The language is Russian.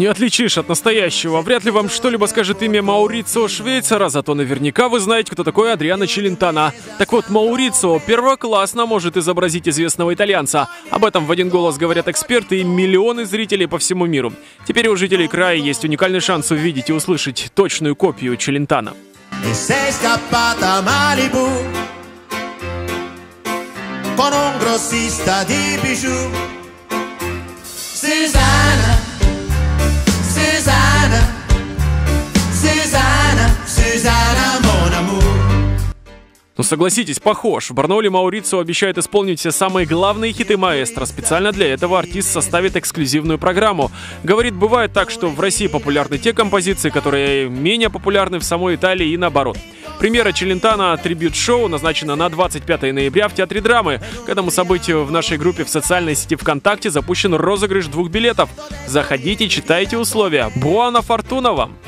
Не отличишь от настоящего. Вряд ли вам что-либо скажет имя Маурицио Швейцара, зато наверняка вы знаете, кто такой Адриано Челентано. Так вот, Маурицио первоклассно может изобразить известного итальянца. Об этом в один голос говорят эксперты и миллионы зрителей по всему миру. Теперь у жителей края есть уникальный шанс увидеть и услышать точную копию Челентано. E con un grossista di bijou. Ну согласитесь, похож. В Барнауле Маурицио обещает исполнить все самые главные хиты маэстро. Специально для этого артист составит эксклюзивную программу. Говорит, бывает так, что в России популярны те композиции, которые менее популярны в самой Италии и наоборот. Премьера Челентана трибют-шоу назначена на 25 ноября в Театре драмы. К этому событию в нашей группе в социальной сети ВКонтакте запущен розыгрыш двух билетов. Заходите, читайте условия. Буана Фортуна вам!